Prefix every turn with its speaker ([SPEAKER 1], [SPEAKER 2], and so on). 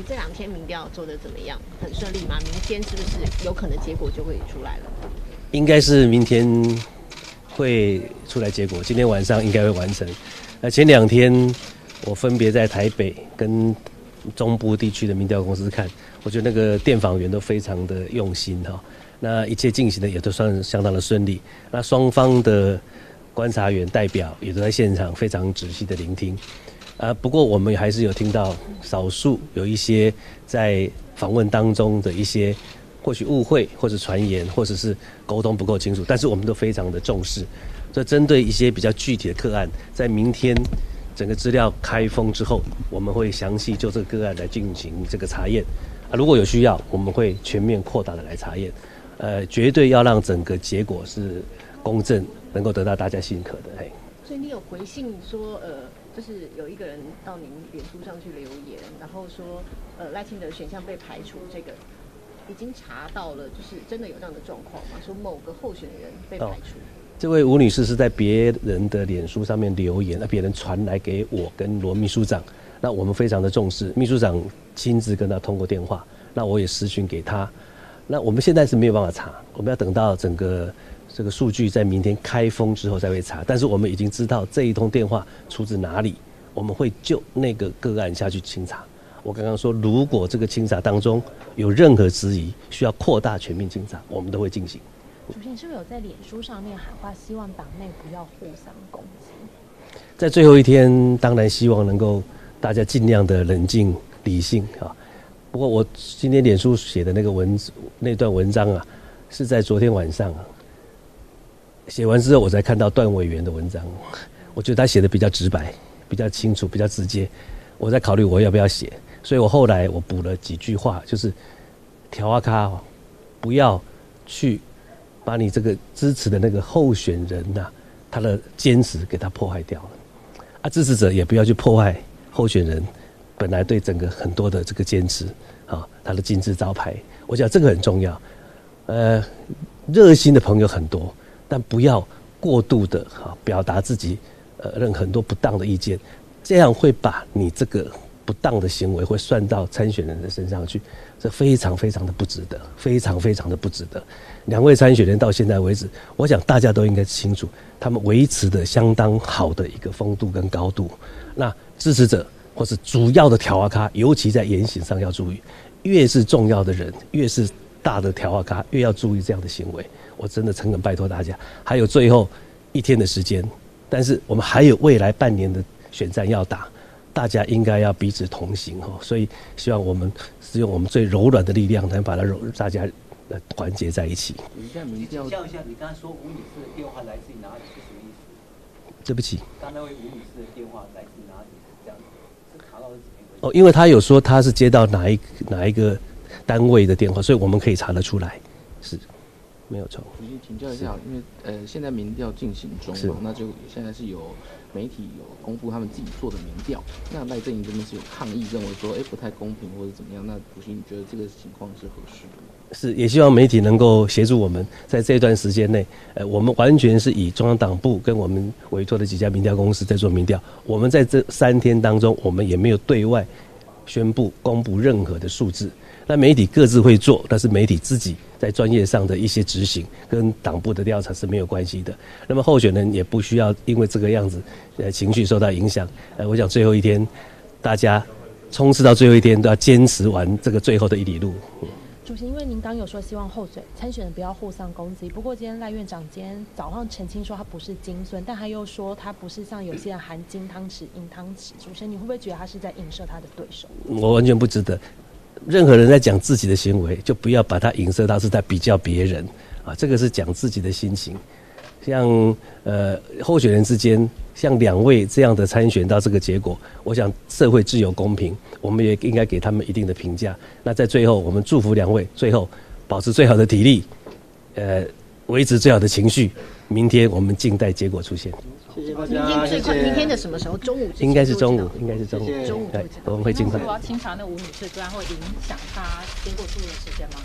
[SPEAKER 1] 你这两天民调做的怎么样？很顺利吗？明天是不是有可能结果就会出来了？
[SPEAKER 2] 应该是明天会出来结果，今天晚上应该会完成。那前两天我分别在台北跟中部地区的民调公司看，我觉得那个电访员都非常的用心哈。那一切进行的也都算相当的顺利。那双方的观察员代表也都在现场非常仔细的聆听。啊，不过我们还是有听到少数有一些在访问当中的一些或许误会或者传言，或者是沟通不够清楚，但是我们都非常的重视。这针对一些比较具体的个案，在明天整个资料开封之后，我们会详细就这个个案来进行这个查验。啊，如果有需要，我们会全面扩大的来查验。呃，绝对要让整个结果是公正，能够得到大家信可的。嘿，
[SPEAKER 1] 所以你有回信说，呃。就是有一个人到您脸书上去留言，然后说，呃，赖清德选项被排除，这个已经查到了，就是真的有这样的状况吗？说某个候选人被排除。
[SPEAKER 2] 这位吴女士是在别人的脸书上面留言，那别人传来给我跟罗秘书长，那我们非常的重视，秘书长亲自跟他通过电话，那我也私讯给他，那我们现在是没有办法查，我们要等到整个。这个数据在明天开封之后再会查，但是我们已经知道这一通电话出自哪里，我们会就那个个案下去清查。我刚刚说，如果这个清查当中有任何质疑，需要扩大全面清查，我们都会进行。
[SPEAKER 3] 主席是不是有在脸书上面喊话，希望党内不要互相攻击？
[SPEAKER 2] 在最后一天，当然希望能够大家尽量的冷静理性啊。不过我今天脸书写的那个文那段文章啊，是在昨天晚上啊。写完之后，我才看到段委员的文章，我觉得他写的比较直白，比较清楚，比较直接。我在考虑我要不要写，所以我后来我补了几句话，就是调阿卡，不要去把你这个支持的那个候选人呐，他的坚持给他破坏掉了。啊，支持者也不要去破坏候选人本来对整个很多的这个坚持啊，他的金字招牌。我讲这个很重要。呃，热心的朋友很多。但不要过度的哈表达自己呃任很多不当的意见，这样会把你这个不当的行为会算到参选人的身上去，这非常非常的不值得，非常非常的不值得。两位参选人到现在为止，我想大家都应该清楚，他们维持的相当好的一个风度跟高度。那支持者或是主要的调啊咖，尤其在言行上要注意，越是重要的人，越是大的调啊咖，越要注意这样的行为。我真的诚恳拜托大家，还有最后一天的时间，但是我们还有未来半年的选战要打，大家应该要彼此同行哈。所以希望我们是用我们最柔软的力量，能把它柔大家呃团结在一起。
[SPEAKER 4] 你现在明调一下，你刚才说吴女士的电话来自于哪里？是什么意思？
[SPEAKER 2] 对不起。
[SPEAKER 4] 刚那位吴女士的电话来自哪里？这样是查到是怎么？
[SPEAKER 2] 哦，因为她有说她是接到哪一哪一个单位的电话，所以我们可以查得出来，是。没有错。
[SPEAKER 5] 请请教一下，因为呃，现在民调进行中嘛，那就现在是有媒体有公布他们自己做的民调，那赖正营这边是有抗议，认为说，哎，不太公平或者怎么样？那主席你觉得这个情况是合适的吗？
[SPEAKER 2] 是，也希望媒体能够协助我们，在这段时间内，呃，我们完全是以中央党部跟我们委托的几家民调公司在做民调，我们在这三天当中，我们也没有对外宣布公布任何的数字。那媒体各自会做，但是媒体自己在专业上的一些执行，跟党部的调查是没有关系的。那么候选人也不需要因为这个样子，呃，情绪受到影响。呃，我想最后一天，大家冲刺到最后一天都要坚持完这个最后的一里路。
[SPEAKER 3] 主席，因为您刚有说希望候选参选人不要互相攻击，不过今天赖院长今天早上澄清说他不是金孙，但他又说他不是像有些人含金汤匙、银汤匙。主席，你会不会觉得他是在影射他的对手？
[SPEAKER 2] 我完全不值得。任何人在讲自己的行为，就不要把它影射到是在比较别人啊。这个是讲自己的心情。像呃候选人之间，像两位这样的参选到这个结果，我想社会自由公平，我们也应该给他们一定的评价。那在最后，我们祝福两位，最后保持最好的体力，呃，维持最好的情绪。明天我们静待结果出现。
[SPEAKER 1] 谢谢大家。明天最快，明天的什么时候？中午？
[SPEAKER 2] 应该是中午，应该是中午。
[SPEAKER 1] 中午。
[SPEAKER 2] 我们会尽快。
[SPEAKER 6] 我要清查那吴女士，不然会影响她经过住院时间吗？